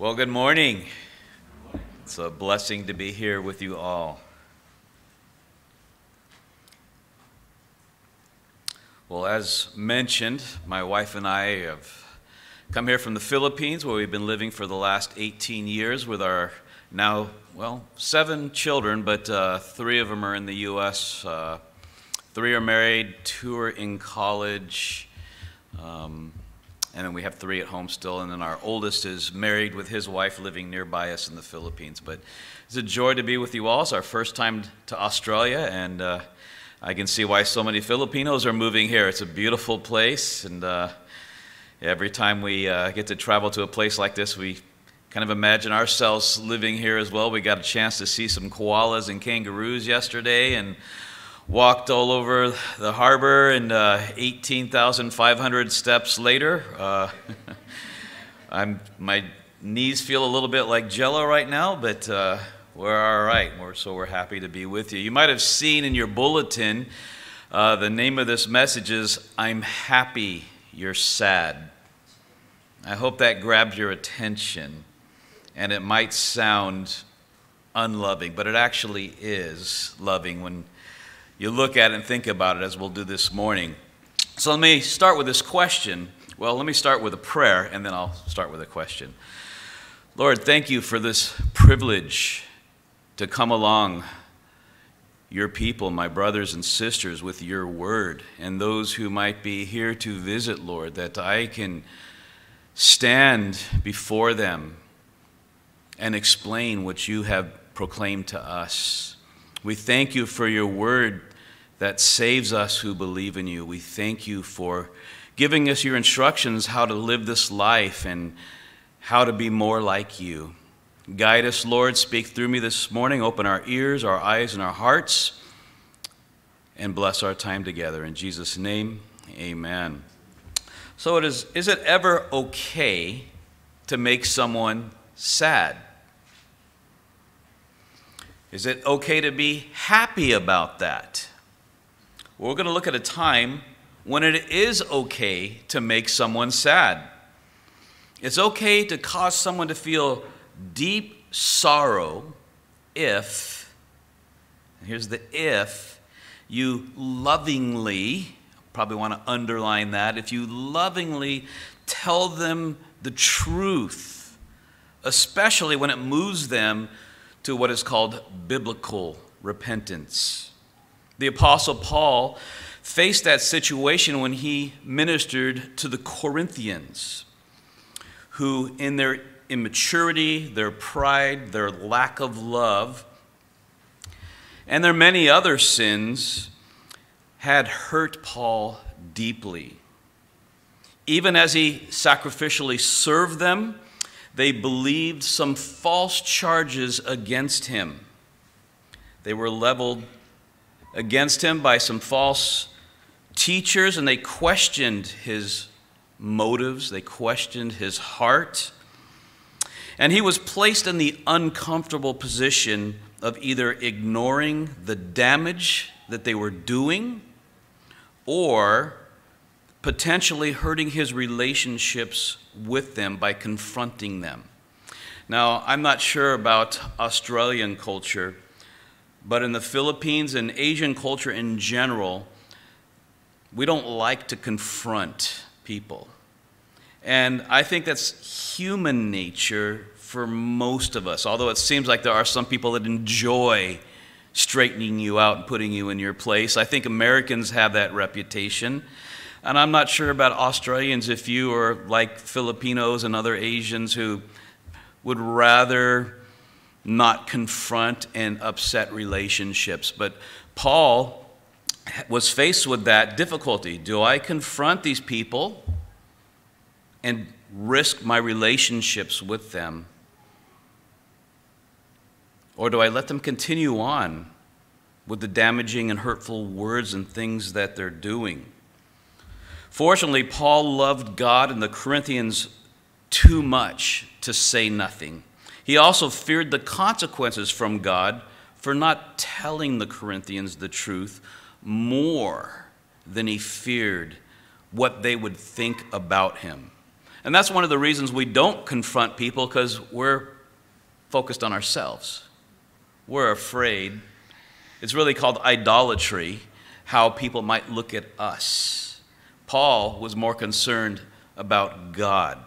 Well, good morning. It's a blessing to be here with you all. Well, as mentioned, my wife and I have come here from the Philippines where we've been living for the last 18 years with our now, well, seven children, but uh, three of them are in the U.S. Uh, three are married, two are in college. Um, and then we have three at home still, and then our oldest is married with his wife living nearby us in the Philippines. But it's a joy to be with you all. It's our first time to Australia, and uh, I can see why so many Filipinos are moving here. It's a beautiful place, and uh, every time we uh, get to travel to a place like this, we kind of imagine ourselves living here as well. We got a chance to see some koalas and kangaroos yesterday, and walked all over the harbor, and uh, 18,500 steps later, uh, I'm, my knees feel a little bit like jello right now, but uh, we're all right. We're, so we're happy to be with you. You might have seen in your bulletin uh, the name of this message is I'm Happy You're Sad. I hope that grabs your attention, and it might sound unloving, but it actually is loving when you look at it and think about it as we'll do this morning. So let me start with this question. Well, let me start with a prayer and then I'll start with a question. Lord, thank you for this privilege to come along your people, my brothers and sisters, with your word, and those who might be here to visit, Lord, that I can stand before them and explain what you have proclaimed to us. We thank you for your word that saves us who believe in you. We thank you for giving us your instructions how to live this life and how to be more like you. Guide us, Lord. Speak through me this morning. Open our ears, our eyes, and our hearts, and bless our time together. In Jesus' name, amen. So, it is, is it ever okay to make someone sad? Is it okay to be happy about that? We're going to look at a time when it is okay to make someone sad. It's okay to cause someone to feel deep sorrow if, here's the if, you lovingly, probably want to underline that, if you lovingly tell them the truth, especially when it moves them to what is called biblical repentance. The Apostle Paul faced that situation when he ministered to the Corinthians, who, in their immaturity, their pride, their lack of love, and their many other sins, had hurt Paul deeply. Even as he sacrificially served them, they believed some false charges against him. They were leveled against him by some false teachers, and they questioned his motives, they questioned his heart. And he was placed in the uncomfortable position of either ignoring the damage that they were doing or potentially hurting his relationships with them by confronting them. Now, I'm not sure about Australian culture but in the Philippines and Asian culture in general, we don't like to confront people. And I think that's human nature for most of us, although it seems like there are some people that enjoy straightening you out and putting you in your place. I think Americans have that reputation. And I'm not sure about Australians if you are like Filipinos and other Asians who would rather not confront and upset relationships. But Paul was faced with that difficulty. Do I confront these people and risk my relationships with them? Or do I let them continue on with the damaging and hurtful words and things that they're doing? Fortunately, Paul loved God and the Corinthians too much to say nothing. He also feared the consequences from God for not telling the Corinthians the truth more than he feared what they would think about him. And that's one of the reasons we don't confront people because we're focused on ourselves. We're afraid. It's really called idolatry, how people might look at us. Paul was more concerned about God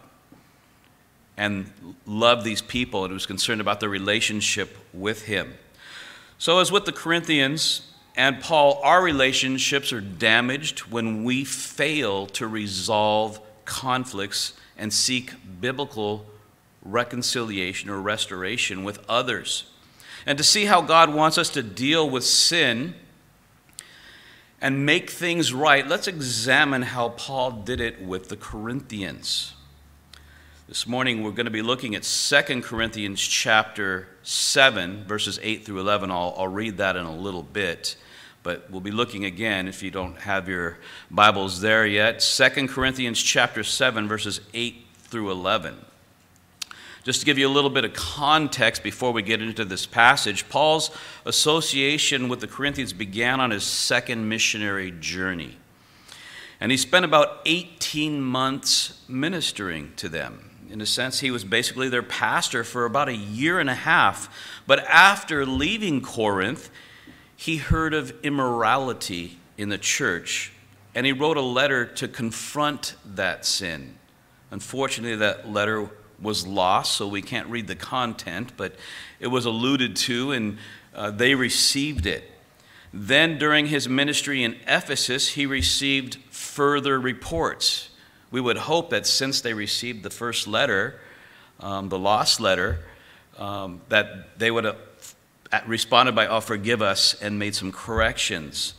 and loved these people and was concerned about their relationship with him. So, as with the Corinthians and Paul, our relationships are damaged when we fail to resolve conflicts and seek biblical reconciliation or restoration with others. And to see how God wants us to deal with sin and make things right, let's examine how Paul did it with the Corinthians. This morning we're going to be looking at 2 Corinthians chapter 7, verses 8 through 11. I'll, I'll read that in a little bit, but we'll be looking again if you don't have your Bibles there yet. 2 Corinthians chapter 7, verses 8 through 11. Just to give you a little bit of context before we get into this passage, Paul's association with the Corinthians began on his second missionary journey. And he spent about 18 months ministering to them in a sense, he was basically their pastor for about a year and a half. But after leaving Corinth, he heard of immorality in the church, and he wrote a letter to confront that sin. Unfortunately, that letter was lost, so we can't read the content, but it was alluded to, and uh, they received it. Then, during his ministry in Ephesus, he received further reports we would hope that since they received the first letter, um, the lost letter, um, that they would have responded by, oh, forgive us, and made some corrections.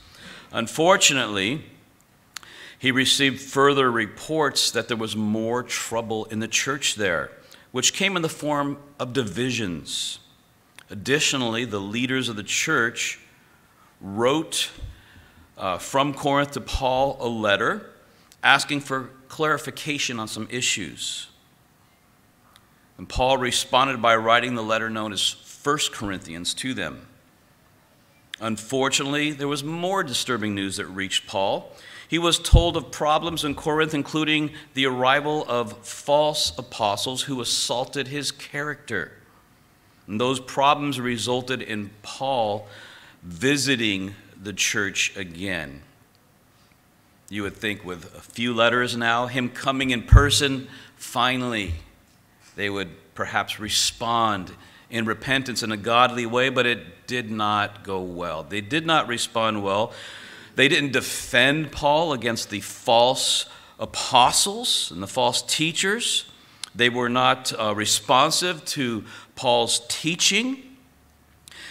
Unfortunately, he received further reports that there was more trouble in the church there, which came in the form of divisions. Additionally, the leaders of the church wrote uh, from Corinth to Paul a letter asking for clarification on some issues. And Paul responded by writing the letter known as 1 Corinthians to them. Unfortunately, there was more disturbing news that reached Paul. He was told of problems in Corinth, including the arrival of false apostles who assaulted his character. And those problems resulted in Paul visiting the church again you would think with a few letters now, him coming in person, finally they would perhaps respond in repentance in a godly way, but it did not go well. They did not respond well. They didn't defend Paul against the false apostles and the false teachers. They were not uh, responsive to Paul's teaching.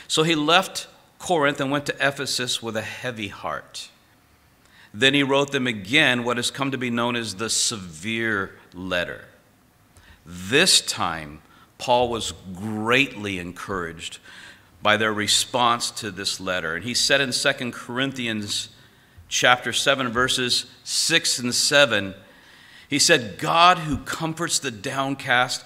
So he left Corinth and went to Ephesus with a heavy heart. Then he wrote them again what has come to be known as the severe letter. This time, Paul was greatly encouraged by their response to this letter. And he said in 2 Corinthians chapter 7 verses 6 and 7, he said, "God who comforts the downcast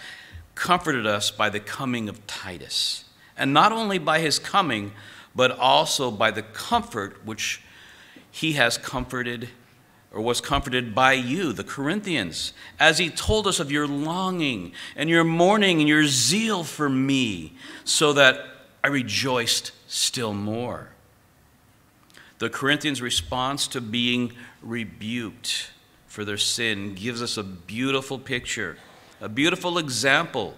comforted us by the coming of Titus, and not only by his coming, but also by the comfort which he has comforted or was comforted by you, the Corinthians, as he told us of your longing and your mourning and your zeal for me, so that I rejoiced still more. The Corinthians' response to being rebuked for their sin gives us a beautiful picture, a beautiful example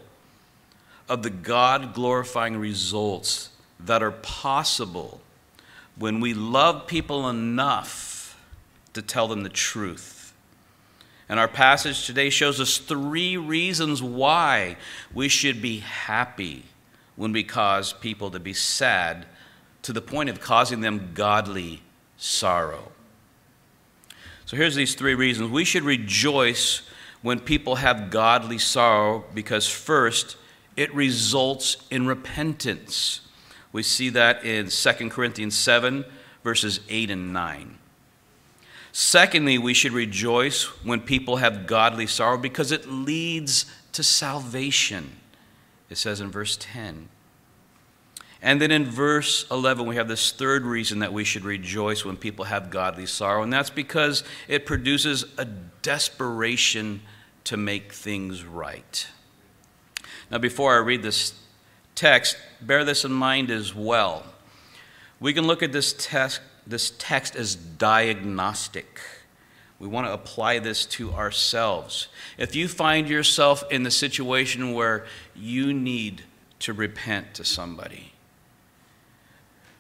of the God glorifying results that are possible when we love people enough to tell them the truth. And our passage today shows us three reasons why we should be happy when we cause people to be sad to the point of causing them godly sorrow. So here's these three reasons. We should rejoice when people have godly sorrow because, first, it results in repentance. We see that in 2 Corinthians 7, verses 8 and 9. Secondly, we should rejoice when people have godly sorrow because it leads to salvation. It says in verse 10. And then in verse 11, we have this third reason that we should rejoice when people have godly sorrow, and that's because it produces a desperation to make things right. Now, before I read this text, bear this in mind as well. We can look at this text, this text as diagnostic. We want to apply this to ourselves. If you find yourself in the situation where you need to repent to somebody,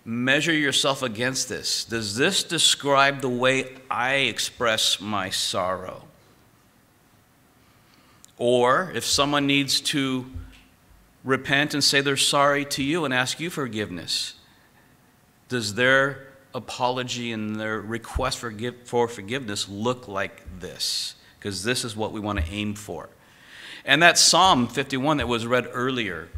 measure yourself against this. Does this describe the way I express my sorrow? Or if someone needs to repent and say they're sorry to you and ask you forgiveness, does their apology and their request for, for forgiveness look like this? Because this is what we want to aim for. And that Psalm 51 that was read earlier,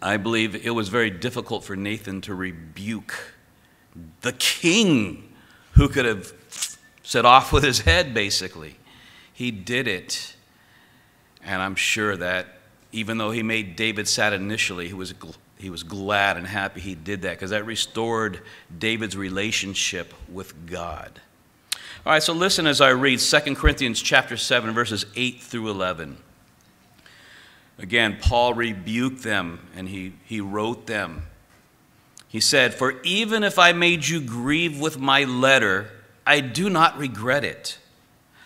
I believe it was very difficult for Nathan to rebuke the king who could have set off with his head, basically. He did it. And I'm sure that even though he made David sad initially, he was, he was glad and happy he did that because that restored David's relationship with God. All right, so listen as I read 2 Corinthians chapter 7 verses 8 through 11. Again, Paul rebuked them and he, he wrote them. He said, For even if I made you grieve with my letter, I do not regret it.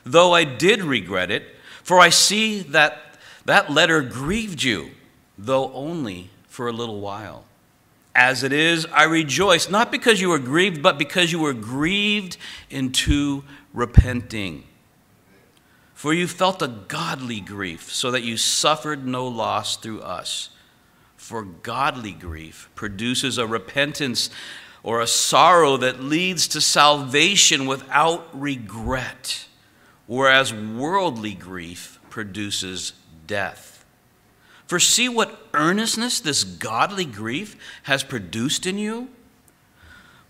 Though I did regret it, for I see that that letter grieved you, though only for a little while. As it is, I rejoice, not because you were grieved, but because you were grieved into repenting. For you felt a godly grief, so that you suffered no loss through us. For godly grief produces a repentance or a sorrow that leads to salvation without regret, whereas worldly grief produces death. For see what earnestness this godly grief has produced in you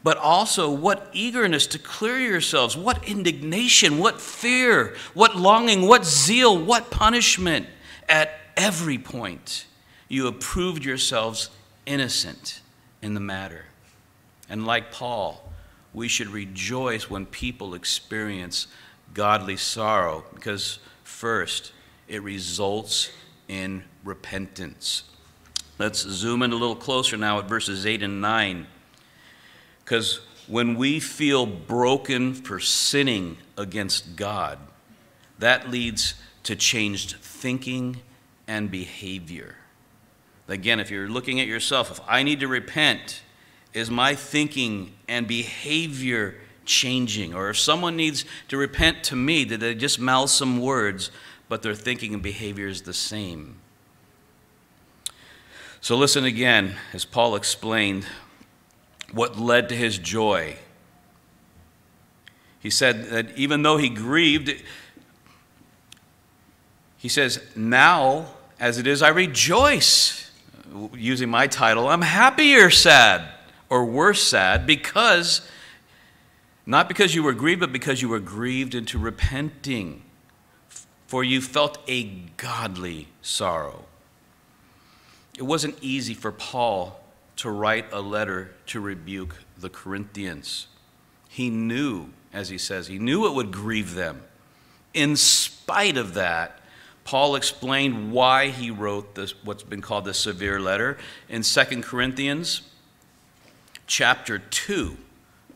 but also what eagerness to clear yourselves, what indignation, what fear, what longing, what zeal, what punishment. At every point, you have proved yourselves innocent in the matter. And like Paul, we should rejoice when people experience godly sorrow because, first, it results in repentance. Let's zoom in a little closer now at verses 8 and 9. Because when we feel broken for sinning against God, that leads to changed thinking and behavior. Again, if you're looking at yourself, if I need to repent, is my thinking and behavior changing? Or if someone needs to repent to me, did they just mouth some words, but their thinking and behavior is the same? So listen again, as Paul explained what led to his joy. He said that even though he grieved, he says, Now, as it is, I rejoice. Using my title, I'm happier sad, or worse sad, because, not because you were grieved, but because you were grieved into repenting, for you felt a godly sorrow. It wasn't easy for Paul to write a letter to rebuke the Corinthians. He knew, as he says, he knew it would grieve them. In spite of that, Paul explained why he wrote this, what's been called the severe letter in 2 Corinthians chapter 2,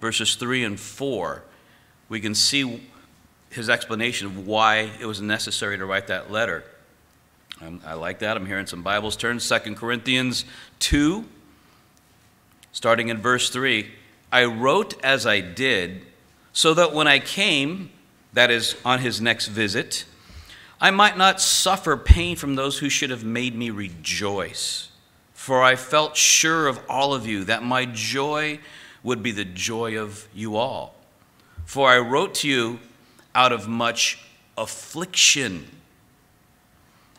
verses 3 and 4. We can see his explanation of why it was necessary to write that letter. Um, I like that. I'm hearing some Bibles turn. 2 Corinthians 2, starting in verse 3 I wrote as I did, so that when I came, that is, on his next visit, I might not suffer pain from those who should have made me rejoice. For I felt sure of all of you that my joy would be the joy of you all. For I wrote to you out of much affliction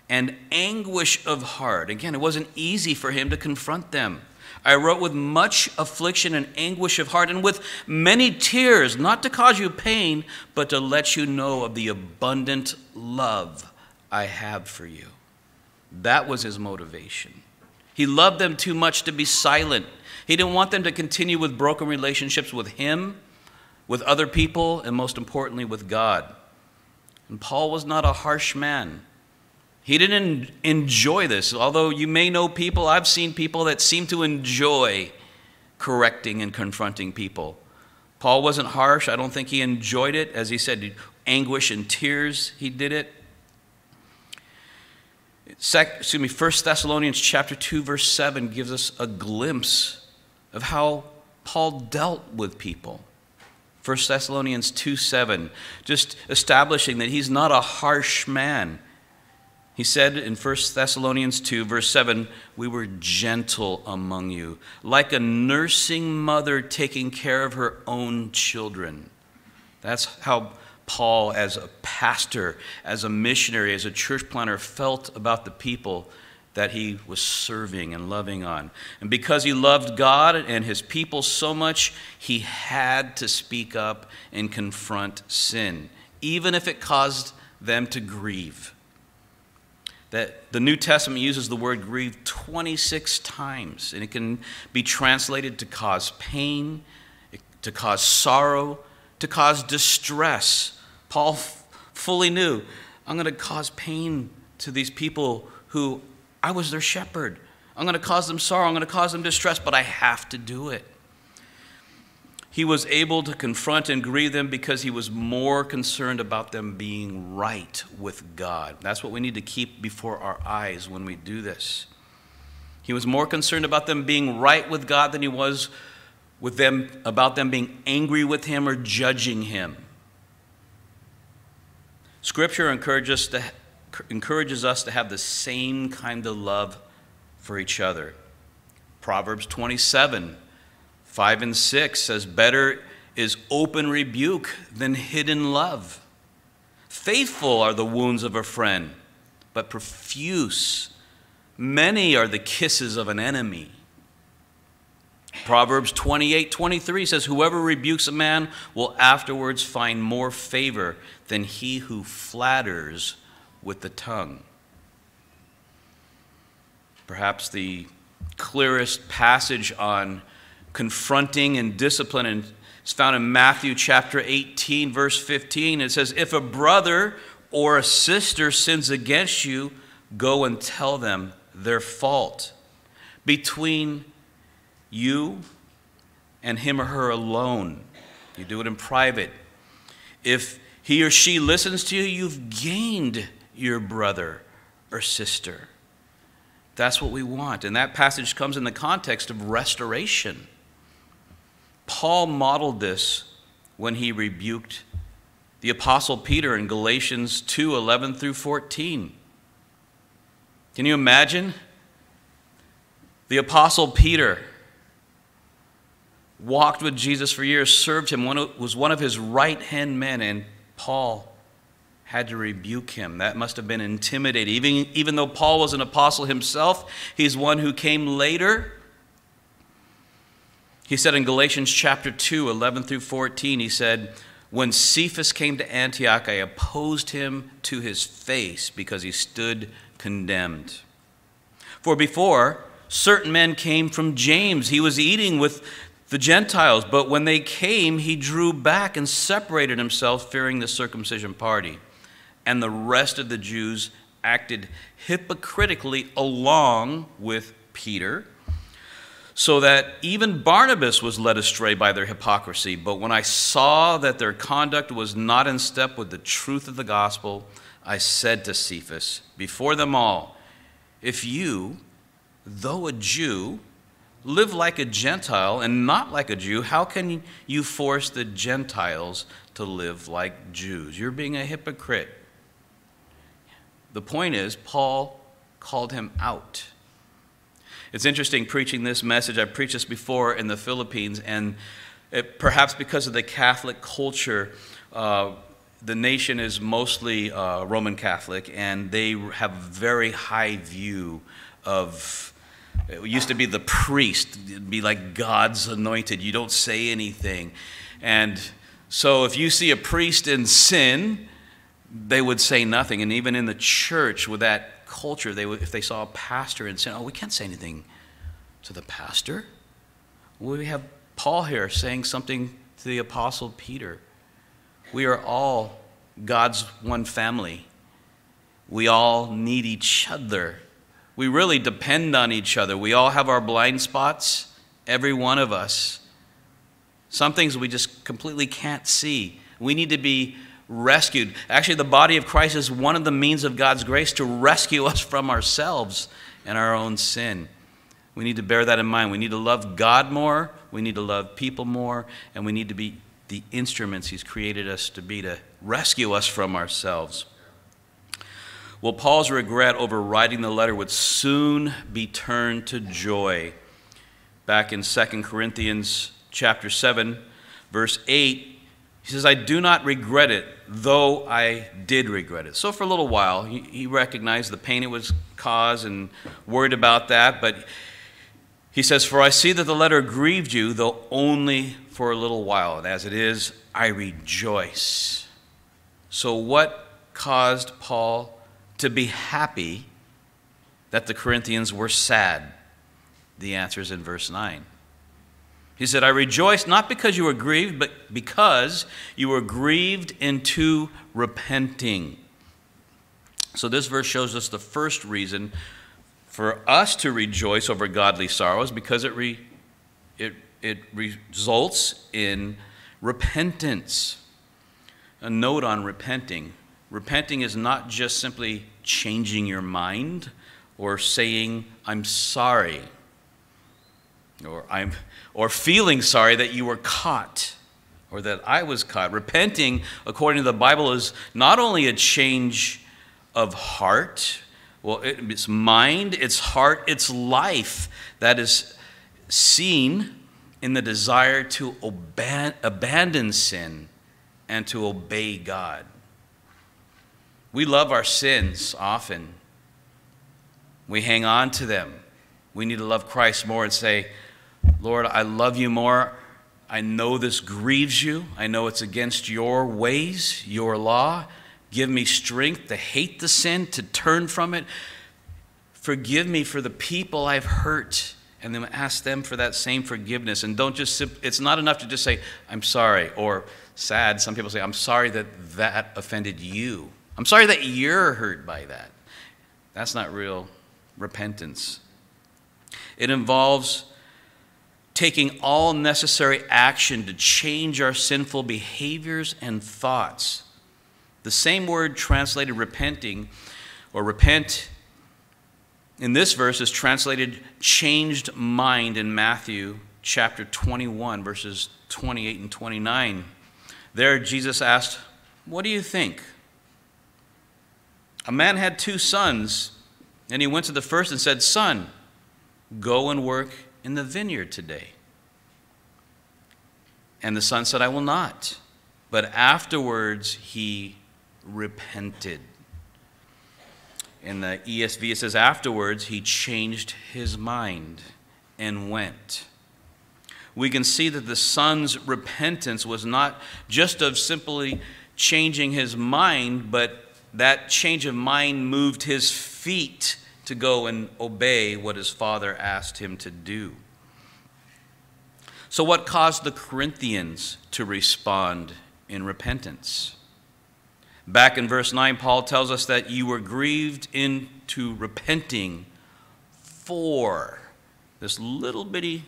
and anguish of heart. Again, it wasn't easy for him to confront them. I wrote with much affliction and anguish of heart and with many tears, not to cause you pain, but to let you know of the abundant love I have for you. That was his motivation. He loved them too much to be silent. He didn't want them to continue with broken relationships with him, with other people, and most importantly, with God. And Paul was not a harsh man. He didn't enjoy this, although you may know people, I've seen people that seem to enjoy correcting and confronting people. Paul wasn't harsh. I don't think he enjoyed it. As he said, anguish and tears, he did it. excuse me, 1 Thessalonians chapter 2, verse 7 gives us a glimpse of how Paul dealt with people. 1 Thessalonians 2 7, just establishing that he's not a harsh man. He said in 1 Thessalonians 2, verse 7, We were gentle among you, like a nursing mother taking care of her own children. That's how Paul, as a pastor, as a missionary, as a church planter, felt about the people that he was serving and loving on. And because he loved God and his people so much, he had to speak up and confront sin, even if it caused them to grieve that the New Testament uses the word grieve 26 times, and it can be translated to cause pain, to cause sorrow, to cause distress. Paul fully knew I'm going to cause pain to these people who I was their shepherd. I'm going to cause them sorrow, I'm going to cause them distress, but I have to do it. He was able to confront and grieve them because he was more concerned about them being right with God. That's what we need to keep before our eyes when we do this. He was more concerned about them being right with God than he was with them about them being angry with him or judging him. Scripture encourages us to, encourages us to have the same kind of love for each other. Proverbs 27 5 and 6 says, Better is open rebuke than hidden love. Faithful are the wounds of a friend, but profuse. Many are the kisses of an enemy. Proverbs 28 23 says, Whoever rebukes a man will afterwards find more favor than he who flatters with the tongue. Perhaps the clearest passage on confronting and discipline. is found in Matthew chapter 18, verse 15. It says, If a brother or a sister sins against you, go and tell them their fault between you and him or her alone. You do it in private. If he or she listens to you, you've gained your brother or sister. That's what we want. And that passage comes in the context of restoration. Paul modeled this when he rebuked the apostle Peter in Galatians 2 11 through 14. Can you imagine? The apostle Peter walked with Jesus for years, served him, was one of his right hand men, and Paul had to rebuke him. That must have been intimidating. Even, even though Paul was an apostle himself, he's one who came later he said in Galatians chapter 2, 11 through 14, he said, When Cephas came to Antioch, I opposed him to his face because he stood condemned. For before, certain men came from James. He was eating with the Gentiles, but when they came, he drew back and separated himself, fearing the circumcision party. And the rest of the Jews acted hypocritically along with Peter so that even Barnabas was led astray by their hypocrisy. But when I saw that their conduct was not in step with the truth of the gospel, I said to Cephas, before them all, If you, though a Jew, live like a Gentile and not like a Jew, how can you force the Gentiles to live like Jews? You're being a hypocrite. The point is, Paul called him out. It's interesting preaching this message. I've preached this before in the Philippines, and it, perhaps because of the Catholic culture, uh, the nation is mostly uh, Roman Catholic, and they have a very high view of. It used to be the priest, It'd be like God's anointed. You don't say anything. And so if you see a priest in sin, they would say nothing. And even in the church, with that culture, they would, if they saw a pastor and said, "Oh, we can't say anything to the pastor." We have Paul here saying something to the apostle Peter. We are all God's one family. We all need each other. We really depend on each other. We all have our blind spots, every one of us. Some things we just completely can't see. We need to be rescued. Actually, the body of Christ is one of the means of God's grace to rescue us from ourselves and our own sin. We need to bear that in mind. We need to love God more, we need to love people more, and we need to be the instruments He's created us to be to rescue us from ourselves. Well, Paul's regret over writing the letter would soon be turned to joy. Back in 2 Corinthians chapter 7, verse 8, he says, I do not regret it, though I did regret it. So for a little while, he, he recognized the pain it was caused and worried about that. But he says, For I see that the letter grieved you, though only for a little while. And as it is, I rejoice. So what caused Paul to be happy that the Corinthians were sad? The answer is in verse 9. He said, I rejoice not because you were grieved, but because you were grieved into repenting. So, this verse shows us the first reason for us to rejoice over godly sorrows because it, re, it, it results in repentance. A note on repenting repenting is not just simply changing your mind or saying, I'm sorry, or I'm or feeling sorry that you were caught or that I was caught. Repenting, according to the Bible, is not only a change of heart, well, it's mind, it's heart, it's life that is seen in the desire to abandon sin and to obey God. We love our sins often. We hang on to them. We need to love Christ more and say, Lord, I love you more. I know this grieves you. I know it's against your ways, your law. Give me strength to hate the sin, to turn from it. Forgive me for the people I've hurt. And then ask them for that same forgiveness. And don't just, it's not enough to just say, I'm sorry. Or sad, some people say, I'm sorry that that offended you. I'm sorry that you're hurt by that. That's not real repentance. It involves taking all necessary action to change our sinful behaviors and thoughts. The same word translated repenting or repent in this verse is translated changed mind in Matthew chapter 21, verses 28 and 29. There, Jesus asked, What do you think? A man had two sons, and he went to the first and said, Son, go and work in the vineyard today? And the son said, I will not. But afterwards he repented. In the ESV, it says, afterwards he changed his mind and went. We can see that the son's repentance was not just of simply changing his mind, but that change of mind moved his feet to go and obey what his father asked him to do. So, what caused the Corinthians to respond in repentance? Back in verse 9, Paul tells us that you were grieved into repenting for. This little bitty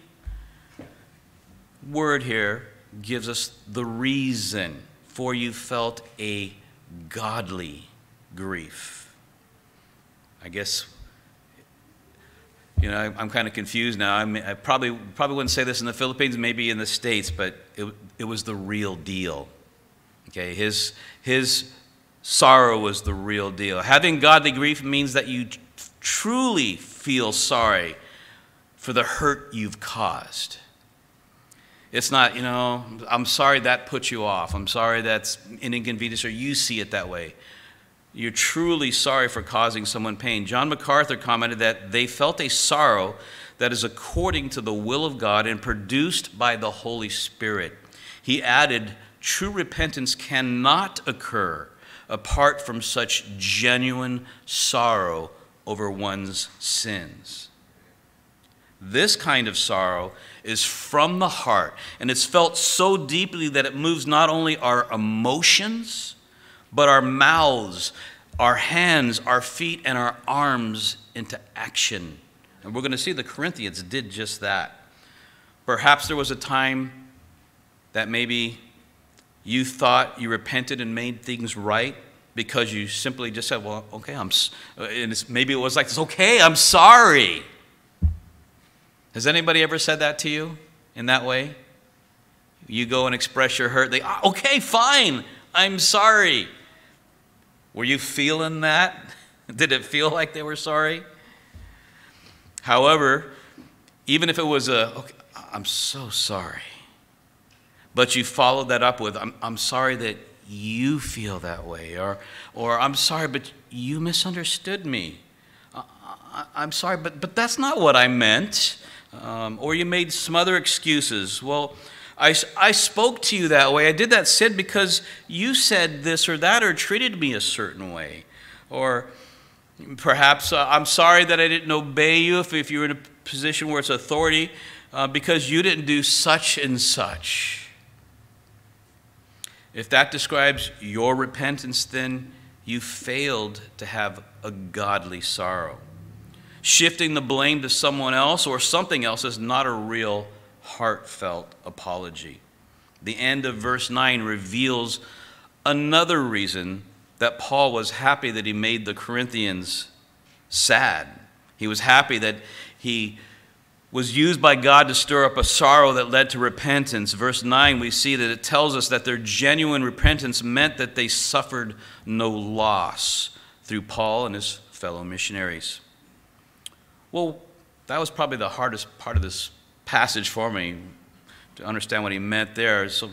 word here gives us the reason for you felt a godly grief. I guess you know, I, am kind of confused now. I, I, probably probably wouldn't say this in the Philippines, maybe in the States, but it, it was the real deal. Okay, his his sorrow was the real deal. Having godly grief means that you truly feel sorry for the hurt you've caused. It's not, you know, I'm sorry that put you off. I'm sorry that's an inconvenience, or you see it that way you're truly sorry for causing someone pain. John MacArthur commented that they felt a sorrow that is according to the will of God and produced by the Holy Spirit. He added, True repentance cannot occur apart from such genuine sorrow over one's sins. This kind of sorrow is from the heart, and it's felt so deeply that it moves not only our emotions but our mouths, our hands, our feet, and our arms into action. And we're going to see the Corinthians did just that. Perhaps there was a time that maybe you thought you repented and made things right because you simply just said, Well, okay, I'm, and maybe it was like this, okay, I'm sorry. Has anybody ever said that to you in that way? You go and express your hurt, they, ah, okay, fine, I'm sorry. Were you feeling that? Did it feel like they were sorry? However, even if it was a, okay, I'm so sorry, but you followed that up with, I'm, I'm sorry that you feel that way, or, or I'm sorry, but you misunderstood me. I, am sorry, but, but that's not what I meant. Um, or you made some other excuses. Well, I, I spoke to you that way. I did that sin because you said this or that or treated me a certain way. Or perhaps uh, I'm sorry that I didn't obey you if, if you're in a position where it's authority uh, because you didn't do such and such. If that describes your repentance, then you failed to have a godly sorrow. Shifting the blame to someone else or something else is not a real heartfelt apology. The end of verse 9 reveals another reason that Paul was happy that he made the Corinthians sad. He was happy that he was used by God to stir up a sorrow that led to repentance. Verse 9, we see that it tells us that their genuine repentance meant that they suffered no loss through Paul and his fellow missionaries. Well, that was probably the hardest part of this passage for me to understand what he meant there. So,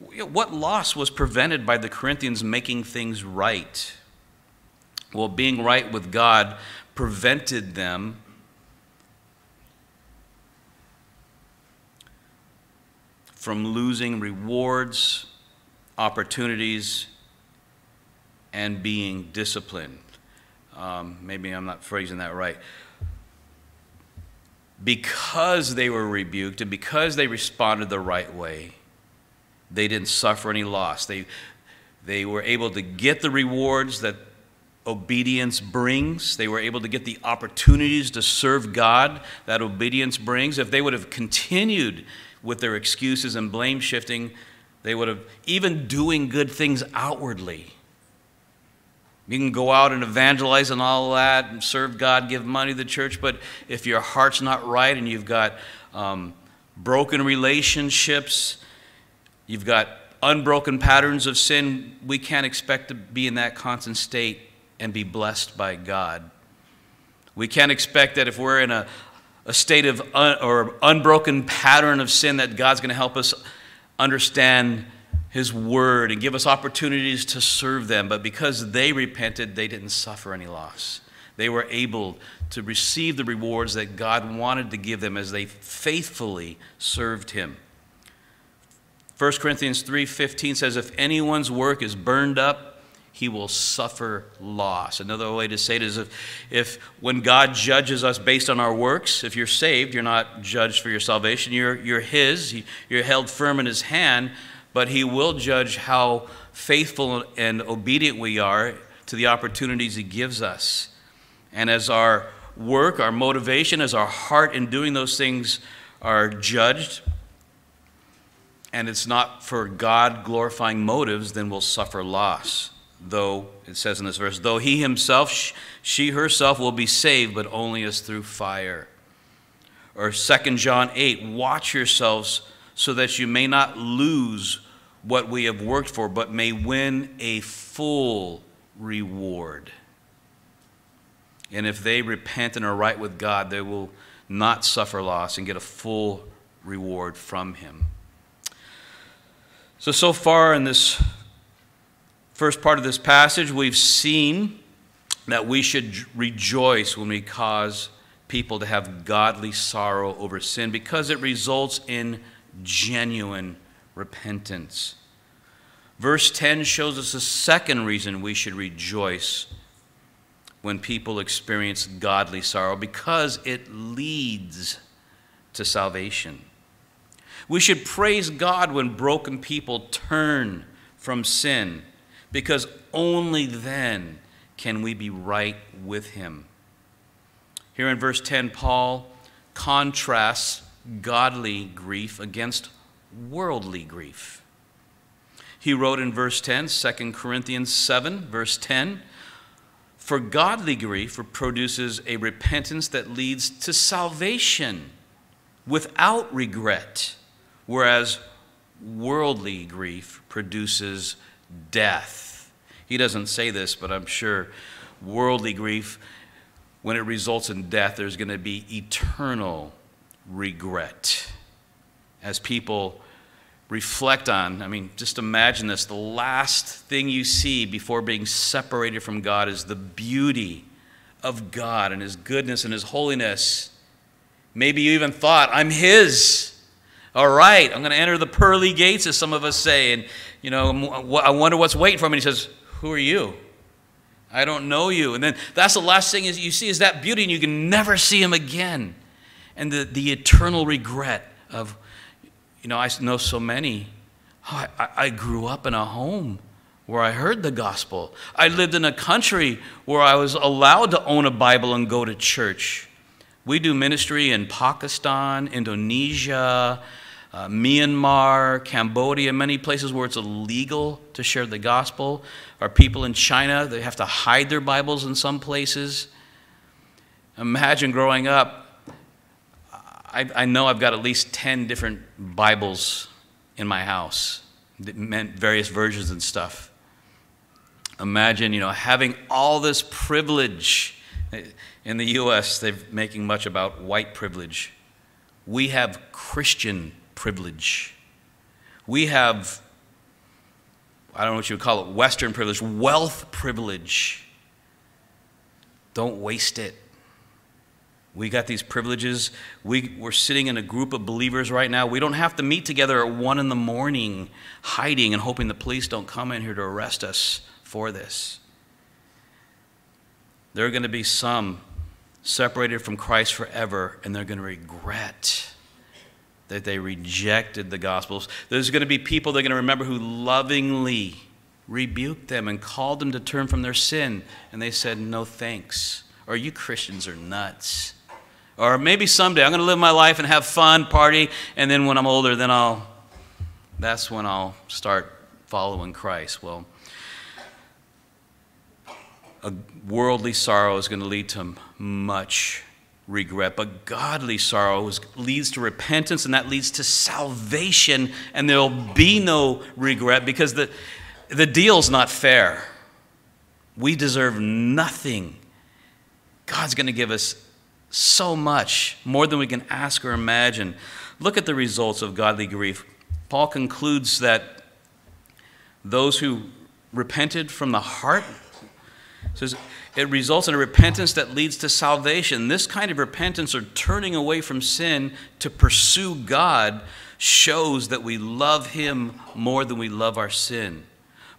what loss was prevented by the Corinthians making things right? Well, being right with God prevented them from losing rewards, opportunities, and being disciplined. Um, maybe I'm not phrasing that right. Because they were rebuked and because they responded the right way, they didn't suffer any loss. They, they were able to get the rewards that obedience brings. They were able to get the opportunities to serve God that obedience brings. If they would have continued with their excuses and blame shifting. They would have, even doing good things outwardly. You can go out and evangelize and all that and serve God, give money to the church, but if your heart's not right and you've got um, broken relationships, you've got unbroken patterns of sin, we can't expect to be in that constant state and be blessed by God. We can't expect that if we're in a, a state of un, or unbroken pattern of sin that God's going to help us understand His Word and give us opportunities to serve them. But because they repented, they didn't suffer any loss. They were able to receive the rewards that God wanted to give them as they faithfully served Him. 1 Corinthians 3:15 says if anyone's work is burned up he will suffer loss. Another way to say it is if, if when God judges us based on our works, if you're saved, you're not judged for your salvation, you're, you're His, you're held firm in His hand, but He will judge how faithful and obedient we are to the opportunities He gives us. And as our work, our motivation, as our heart in doing those things are judged, and it's not for God glorifying motives, then we'll suffer loss though, it says in this verse, though he himself, she herself will be saved, but only as through fire. Or 2 John 8, watch yourselves so that you may not lose what we have worked for, but may win a full reward. And if they repent and are right with God, they will not suffer loss and get a full reward from Him. So, so far in this first part of this passage, we've seen that we should rejoice when we cause people to have godly sorrow over sin because it results in genuine repentance. Verse 10 shows us a second reason we should rejoice when people experience godly sorrow because it leads to salvation. We should praise God when broken people turn from sin because only then can we be right with Him. Here in verse 10, Paul contrasts godly grief against worldly grief. He wrote in verse 10, 2 Corinthians 7, verse 10, For godly grief produces a repentance that leads to salvation without regret, whereas worldly grief produces death. He doesn't say this, but I'm sure worldly grief, when it results in death, there's going to be eternal regret. As people reflect on, I mean, just imagine this the last thing you see before being separated from God is the beauty of God and His goodness and His holiness. Maybe you even thought, I'm His. All right, I'm going to enter the pearly gates, as some of us say. And, you know, uh, I wonder what's waiting for me. And he says, Who are you? I don't know you. And then that's the last thing you see is that beauty, and you can never see him again. And the, the eternal regret of, you know, I know so many. Oh, I, I grew up in a home where I heard the gospel. I lived in a country where I was allowed to own a Bible and go to church. We do ministry in Pakistan, Indonesia, uh, Myanmar, Cambodia, many places where it's illegal to share the gospel. Our people in China, they have to hide their Bibles in some places. Imagine growing up, I, I know I've got at least 10 different Bibles in my house, that meant various versions and stuff. Imagine, you know, having all this privilege in the U.S., they're making much about white privilege. We have Christian privilege. We have, I don't know what you would call it, Western privilege, wealth privilege. Don't waste it. We got these privileges. We, we're sitting in a group of believers right now. We don't have to meet together at one in the morning, hiding and hoping the police don't come in here to arrest us for this. There are going to be some separated from Christ forever, and they're going to regret that they rejected the Gospels. There's going to be people they're going to remember who lovingly rebuked them and called them to turn from their sin, and they said, No thanks. Or you Christians are nuts. Or maybe someday I'm going to live my life and have fun, party, and then when I'm older, then I'll, that's when I'll start following Christ. Well, a worldly sorrow is going to lead to much regret, but godly sorrow leads to repentance, and that leads to salvation, and there'll be no regret because the, the deal's not fair. We deserve nothing. God's going to give us so much, more than we can ask or imagine. Look at the results of godly grief. Paul concludes that those who repented from the heart says it results in a repentance that leads to salvation. This kind of repentance or turning away from sin to pursue God shows that we love Him more than we love our sin,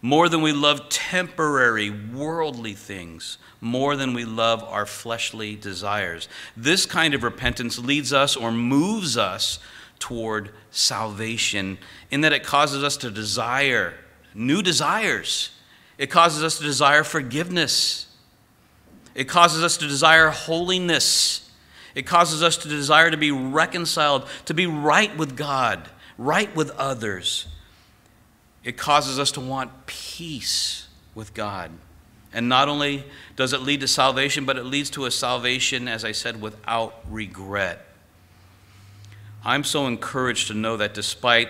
more than we love temporary worldly things, more than we love our fleshly desires. This kind of repentance leads us or moves us toward salvation in that it causes us to desire new desires it causes us to desire forgiveness. It causes us to desire holiness. It causes us to desire to be reconciled, to be right with God, right with others. It causes us to want peace with God. And not only does it lead to salvation, but it leads to a salvation, as I said, without regret. I'm so encouraged to know that despite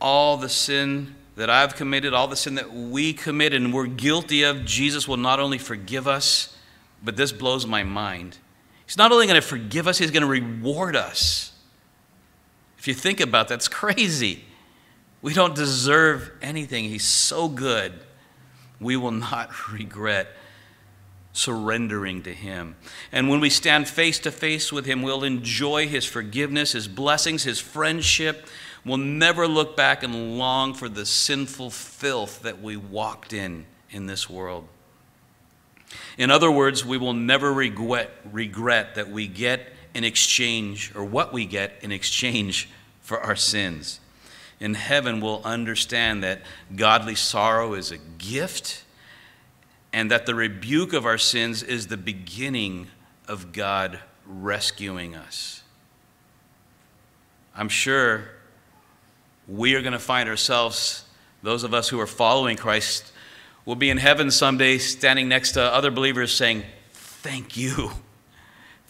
all the sin that I've committed, all the sin that we committed and we're guilty of, Jesus will not only forgive us, but this blows my mind. He's not only going to forgive us, He's going to reward us. If you think about that, that's crazy. We don't deserve anything. He's so good. We will not regret surrendering to Him. And when we stand face to face with Him, we'll enjoy His forgiveness, His blessings, His friendship We'll never look back and long for the sinful filth that we walked in in this world. In other words, we will never regret, regret that we get in exchange, or what we get in exchange for our sins. In heaven will understand that godly sorrow is a gift and that the rebuke of our sins is the beginning of God rescuing us. I'm sure we are going to find ourselves, those of us who are following Christ, will be in heaven someday standing next to other believers saying, Thank you.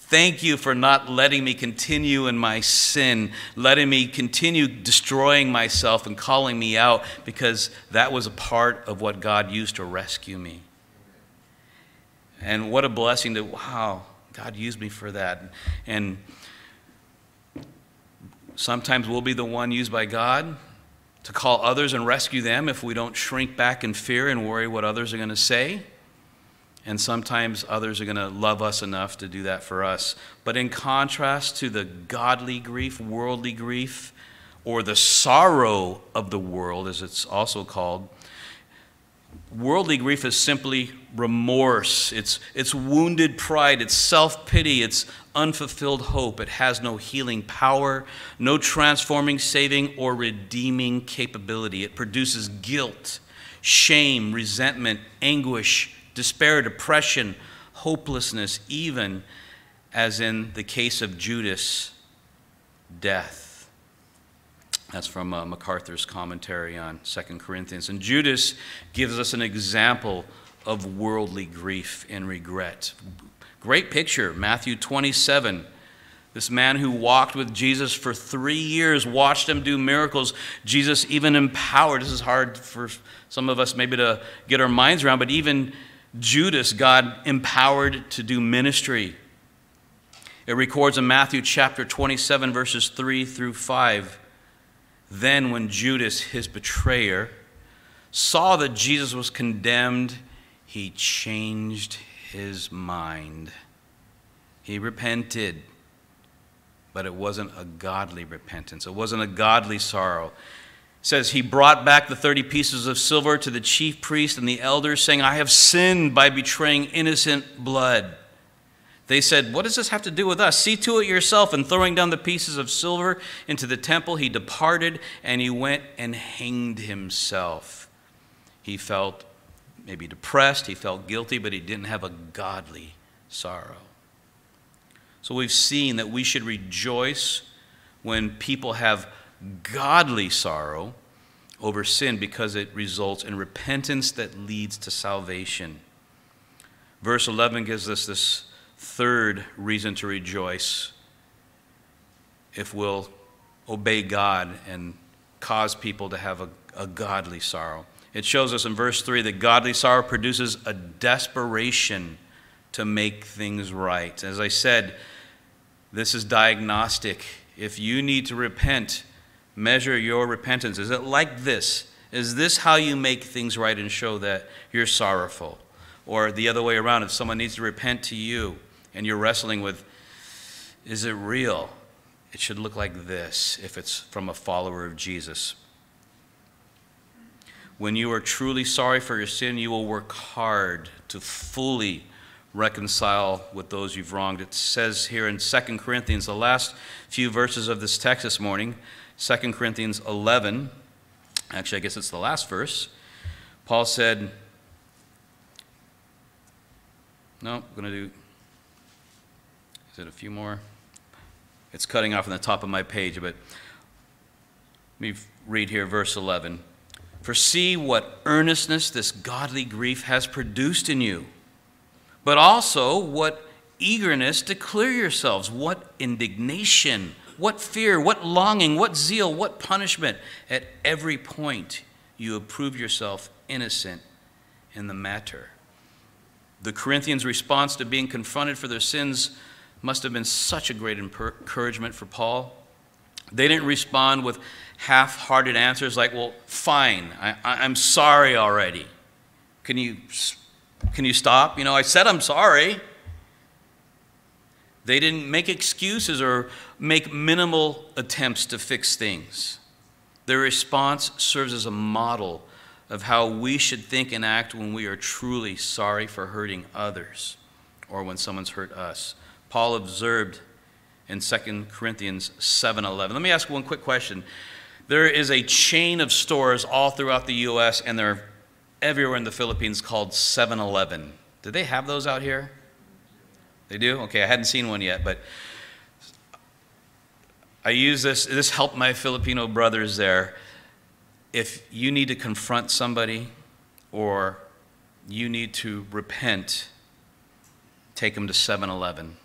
Thank you for not letting me continue in my sin, letting me continue destroying myself and calling me out, because that was a part of what God used to rescue me. And what a blessing to, wow, God used me for that. And sometimes we'll be the one used by God to call others and rescue them if we don't shrink back in fear and worry what others are going to say. And sometimes others are going to love us enough to do that for us. But in contrast to the godly grief, worldly grief, or the sorrow of the world, as it's also called, worldly grief is simply remorse. It's, it's wounded pride. It's self pity. It's unfulfilled hope. It has no healing power, no transforming, saving, or redeeming capability. It produces guilt, shame, resentment, anguish despair, depression, hopelessness, even as in the case of Judas, death. That's from uh, MacArthur's commentary on 2 Corinthians. And Judas gives us an example of worldly grief and regret. Great picture, Matthew 27. This man who walked with Jesus for three years, watched him do miracles. Jesus even empowered. This is hard for some of us maybe to get our minds around, but even Judas, God empowered to do ministry. It records in Matthew chapter 27, verses 3 through 5. Then, when Judas, his betrayer, saw that Jesus was condemned, he changed his mind. He repented, but it wasn't a godly repentance, it wasn't a godly sorrow says he brought back the 30 pieces of silver to the chief priest and the elders saying i have sinned by betraying innocent blood they said what does this have to do with us? See to it yourself and throwing down the pieces of silver into the temple he departed and he went and hanged himself. He felt maybe depressed he felt guilty but he didn't have a godly sorrow. So we've seen that we should rejoice when people have godly sorrow over sin because it results in repentance that leads to salvation. Verse 11 gives us this third reason to rejoice if we'll obey God and cause people to have a, a godly sorrow. It shows us in verse 3 that godly sorrow produces a desperation to make things right. As I said, this is diagnostic. If you need to repent, measure your repentance? Is it like this? Is this how you make things right and show that you're sorrowful? Or the other way around, if someone needs to repent to you and you're wrestling with, is it real? It should look like this if it's from a follower of Jesus. When you are truly sorry for your sin, you will work hard to fully reconcile with those you've wronged. It says here in 2 Corinthians, the last few verses of this text this morning, 2 Corinthians 11, actually, I guess it's the last verse. Paul said, No, I'm going to do, is it a few more? It's cutting off on the top of my page, but let me read here verse 11. For see what earnestness this godly grief has produced in you, but also what eagerness to clear yourselves, what indignation, what fear, what longing, what zeal, what punishment. At every point, you approve yourself innocent in the matter. The Corinthians' response to being confronted for their sins must have been such a great encouragement for Paul. They didn't respond with half hearted answers like, well, fine, I, am sorry already. Can you, can you stop? You know, I said I'm sorry. They didn't make excuses or make minimal attempts to fix things. Their response serves as a model of how we should think and act when we are truly sorry for hurting others or when someone's hurt us. Paul observed in 2 Corinthians 7:11. Let me ask one quick question. There is a chain of stores all throughout the U.S., and they're everywhere in the Philippines called 7 Eleven. Do they have those out here? They do? Okay, I hadn't seen one yet, but I use this, this helped my Filipino brothers there. If you need to confront somebody or you need to repent, take them to 7 Eleven.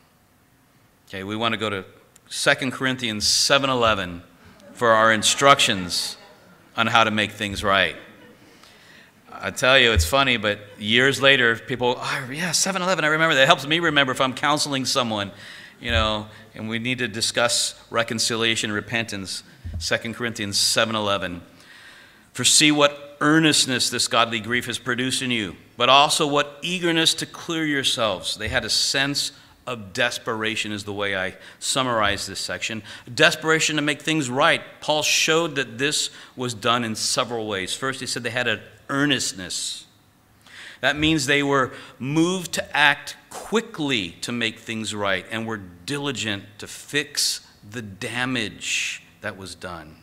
Okay, we want to go to 2 Corinthians 7 Eleven for our instructions on how to make things right. I tell you, it's funny, but years later, people, oh, yeah, 7 Eleven, I remember that. Helps me remember if I'm counseling someone, you know, and we need to discuss reconciliation and repentance. 2 Corinthians 7 11. For see what earnestness this godly grief has produced in you, but also what eagerness to clear yourselves. They had a sense of desperation, is the way I summarize this section. Desperation to make things right. Paul showed that this was done in several ways. First, he said they had an earnestness. That means they were moved to act quickly to make things right and were diligent to fix the damage that was done.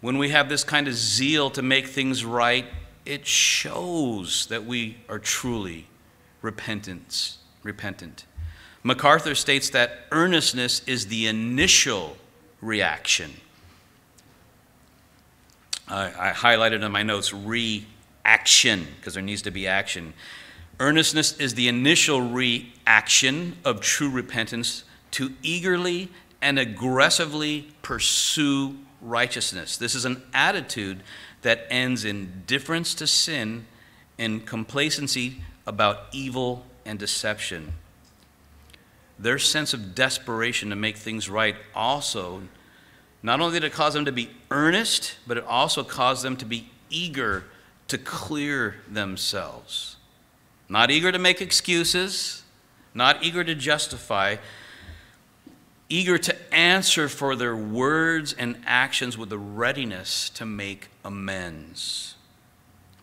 When we have this kind of zeal to make things right, it shows that we are truly repentant. repentant. MacArthur states that earnestness is the initial reaction. I highlighted in my notes reaction because there needs to be action. Earnestness is the initial reaction of true repentance to eagerly and aggressively pursue righteousness. This is an attitude that ends in difference to sin and complacency about evil and deception. Their sense of desperation to make things right also, not only did it cause them to be earnest, but it also caused them to be eager to clear themselves. Not eager to make excuses, not eager to justify, eager to answer for their words and actions with a readiness to make amends.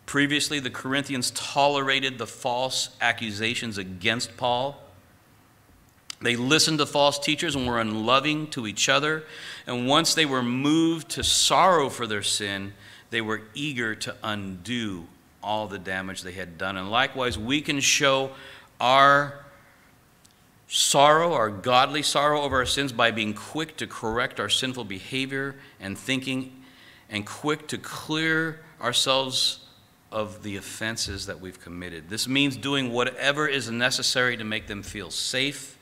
Previously, the Corinthians tolerated the false accusations against Paul. They listened to false teachers and were unloving to each other. And once they were moved to sorrow for their sin, they were eager to undo all the damage they had done. And likewise, we can show our sorrow, our godly sorrow over our sins, by being quick to correct our sinful behavior and thinking, and quick to clear ourselves of the offenses that we've committed. This means doing whatever is necessary to make them feel safe,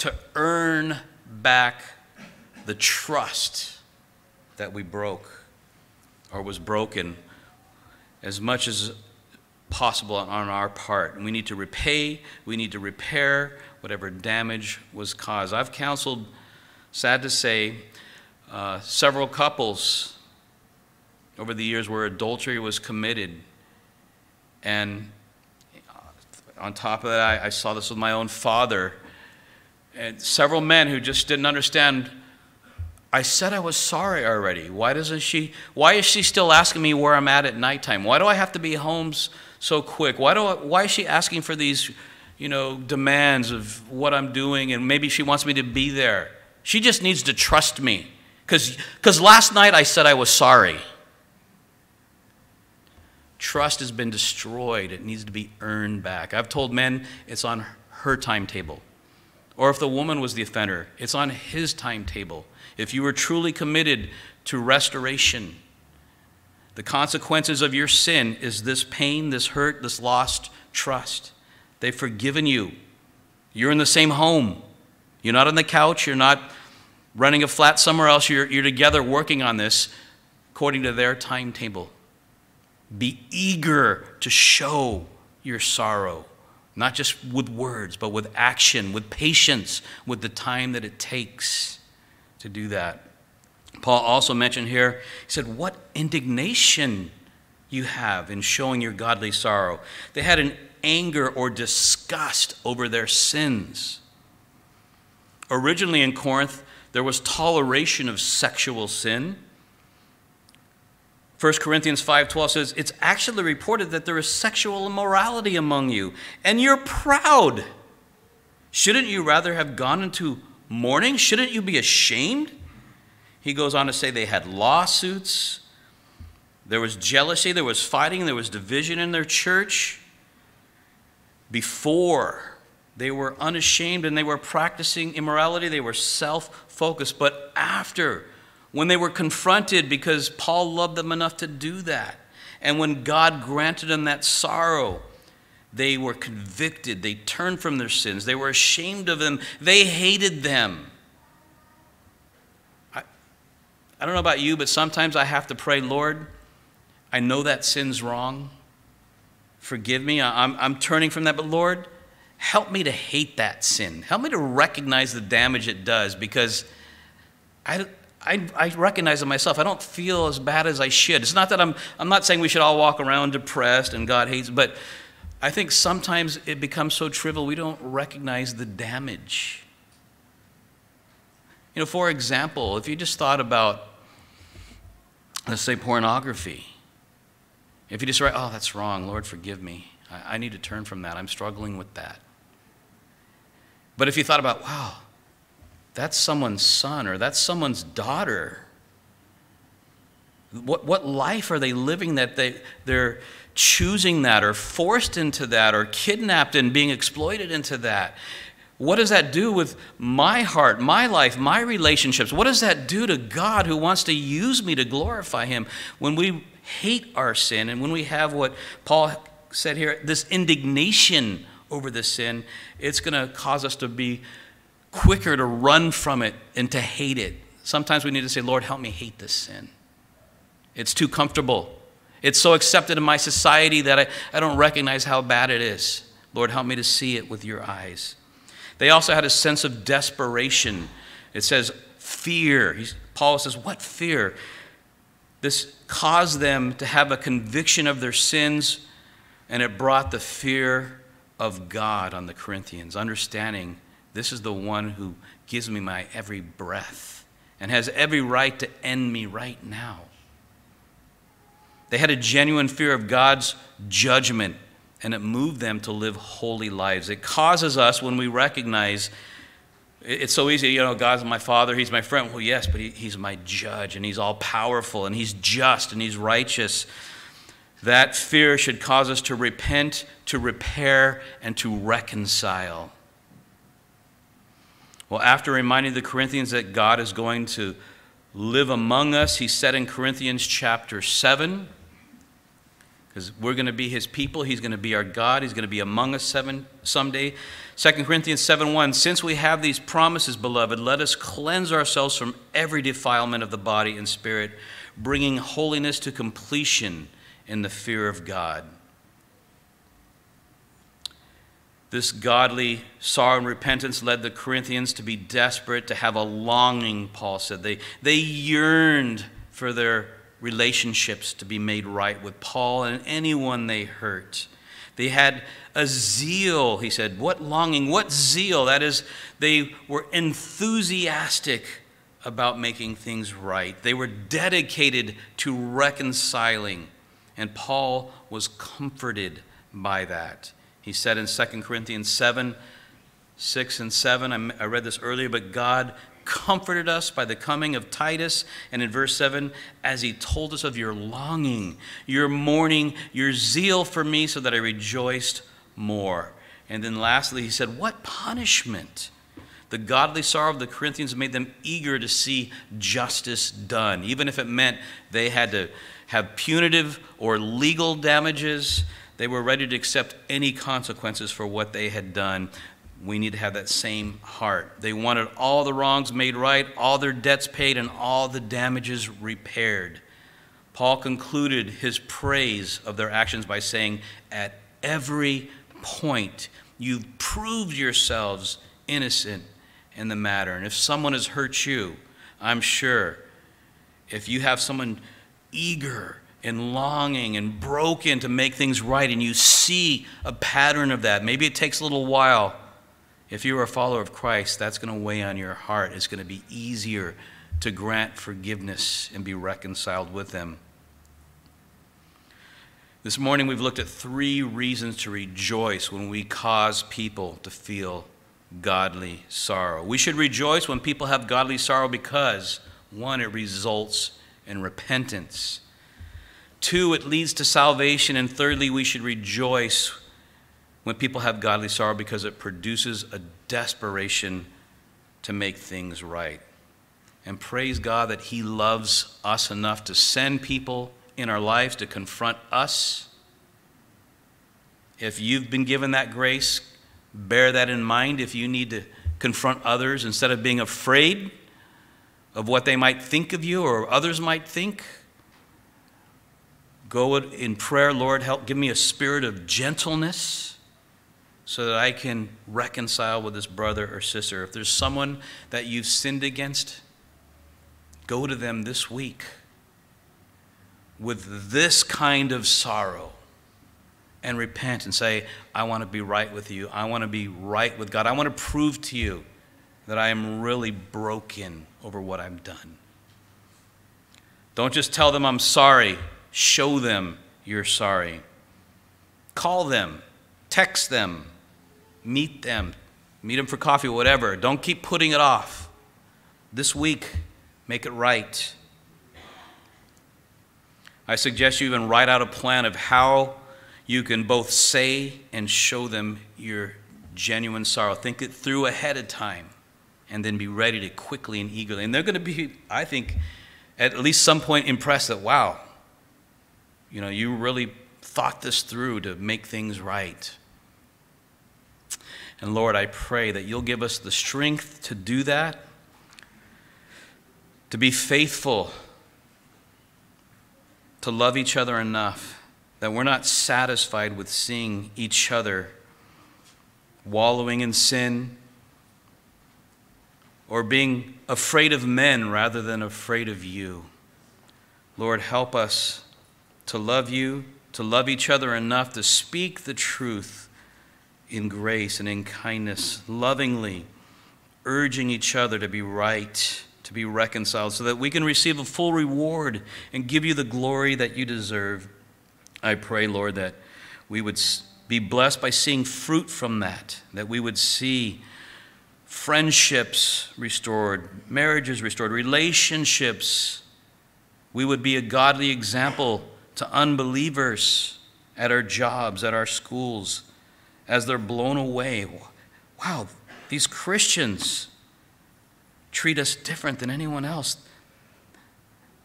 to earn back the trust that we broke or was broken as much as possible on our part. We need to repay, we need to repair whatever damage was caused. I've counseled, sad to say, uh, several couples over the years where adultery was committed. And on top of that, I, I saw this with my own father. And several men who just didn't understand I said I was sorry already. Why doesn't she? Why is she still asking me where I'm at at nighttime? Why do I have to be home so quick? Why do I, why is she asking for these, you know, demands of what I'm doing? And maybe she wants me to be there. She just needs to trust me, because because last night I said I was sorry. Trust has been destroyed. It needs to be earned back. I've told men it's on her timetable. Or if the woman was the offender, it's on his timetable if you were truly committed to restoration, the consequences of your sin is this pain, this hurt, this lost trust. They've forgiven you. You're in the same home. You're not on the couch. You're not running a flat somewhere else. You're, you're together working on this according to their timetable. Be eager to show your sorrow, not just with words, but with action, with patience, with the time that it takes to do that. Paul also mentioned here, he said, What indignation you have in showing your godly sorrow. They had an anger or disgust over their sins. Originally in Corinth, there was toleration of sexual sin. 1 Corinthians 5:12 says it's actually reported that there is sexual immorality among you and you're proud. Shouldn't you rather have gone into mourning? Shouldn't you be ashamed? He goes on to say they had lawsuits, there was jealousy, there was fighting, there was division in their church. Before they were unashamed and they were practicing immorality, they were self focused. But after, when they were confronted, because Paul loved them enough to do that, and when God granted them that sorrow, they were convicted. They turned from their sins. They were ashamed of them. They hated them. I, I don't know about you, but sometimes I have to pray, Lord, I know that sin's wrong. Forgive me. I'm, I'm turning from that. But Lord, help me to hate that sin. Help me to recognize the damage it does because I, I, I recognize it myself. I don't feel as bad as I should. It's not that I'm, I'm not saying we should all walk around depressed and God hates, but I think sometimes it becomes so trivial we don't recognize the damage. You know, for example, if you just thought about, let's say, pornography, if you just write, oh, that's wrong, Lord, forgive me. I, I need to turn from that. I'm struggling with that. But if you thought about, wow, that's someone's son or that's someone's daughter, what, what life are they living that they, they're choosing that or forced into that or kidnapped and being exploited into that? What does that do with my heart, my life, my relationships? What does that do to God who wants to use me to glorify Him when we hate our sin and when we have what Paul said here, this indignation over the sin? It's going to cause us to be quicker to run from it and to hate it. Sometimes we need to say, Lord, help me hate this sin. It's too comfortable. It's so accepted in my society that I, I don't recognize how bad it is. Lord, help me to see it with your eyes. They also had a sense of desperation. It says fear. He's, Paul says, What fear? This caused them to have a conviction of their sins, and it brought the fear of God on the Corinthians, understanding this is the one who gives me my every breath and has every right to end me right now. They had a genuine fear of God's judgment, and it moved them to live holy lives. It causes us, when we recognize it's so easy, you know, God's my father, he's my friend. Well, yes, but he, he's my judge, and he's all powerful, and he's just, and he's righteous. That fear should cause us to repent, to repair, and to reconcile. Well, after reminding the Corinthians that God is going to live among us, he said in Corinthians chapter 7, because we're going to be his people. He's going to be our God. He's going to be among us seven, someday. 2 Corinthians 7 1 Since we have these promises, beloved, let us cleanse ourselves from every defilement of the body and spirit, bringing holiness to completion in the fear of God. This godly sorrow and repentance led the Corinthians to be desperate, to have a longing, Paul said. They, they yearned for their relationships to be made right with Paul and anyone they hurt. They had a zeal, he said. What longing, what zeal? That is, they were enthusiastic about making things right. They were dedicated to reconciling. And Paul was comforted by that. He said in 2 Corinthians 7 6 and 7, I read this earlier, but God comforted us by the coming of Titus. And in verse 7, as he told us of your longing, your mourning, your zeal for me, so that I rejoiced more. And then lastly, he said, What punishment? The godly sorrow of the Corinthians made them eager to see justice done, even if it meant they had to have punitive or legal damages. They were ready to accept any consequences for what they had done we need to have that same heart. They wanted all the wrongs made right, all their debts paid, and all the damages repaired. Paul concluded his praise of their actions by saying, At every point, you've proved yourselves innocent in the matter. And if someone has hurt you, I'm sure, if you have someone eager and longing and broken to make things right, and you see a pattern of that, maybe it takes a little while if you're a follower of Christ, that's going to weigh on your heart. It's going to be easier to grant forgiveness and be reconciled with them. This morning, we've looked at three reasons to rejoice when we cause people to feel godly sorrow. We should rejoice when people have godly sorrow because, One, it results in repentance. Two, it leads to salvation. And thirdly, we should rejoice when people have godly sorrow because it produces a desperation to make things right. And praise God that He loves us enough to send people in our lives to confront us. If you've been given that grace, bear that in mind if you need to confront others instead of being afraid of what they might think of you or others might think. Go in prayer, Lord, help give me a spirit of gentleness so that I can reconcile with this brother or sister. If there's someone that you've sinned against, go to them this week with this kind of sorrow and repent and say, I want to be right with you. I want to be right with God. I want to prove to you that I am really broken over what I've done. Don't just tell them I'm sorry, show them you're sorry. Call them, text them, meet them, meet them for coffee, whatever. Don't keep putting it off. This week, make it right. I suggest you even write out a plan of how you can both say and show them your genuine sorrow. Think it through ahead of time and then be ready to quickly and eagerly. And they're going to be, I think, at least some point impressed that, wow, you know, you really thought this through to make things right. And Lord, I pray that you'll give us the strength to do that, to be faithful, to love each other enough that we're not satisfied with seeing each other wallowing in sin or being afraid of men rather than afraid of you. Lord, help us to love you, to love each other enough to speak the truth in grace and in kindness, lovingly, urging each other to be right, to be reconciled, so that we can receive a full reward and give you the glory that you deserve. I pray, Lord, that we would be blessed by seeing fruit from that, that we would see friendships restored, marriages restored, relationships. We would be a godly example to unbelievers at our jobs, at our schools, as they're blown away. Wow, these Christians treat us different than anyone else.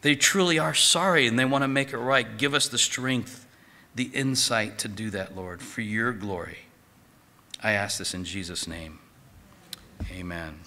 They truly are sorry and they want to make it right. Give us the strength the insight to do that, Lord, for your glory. I ask this in Jesus' name. Amen.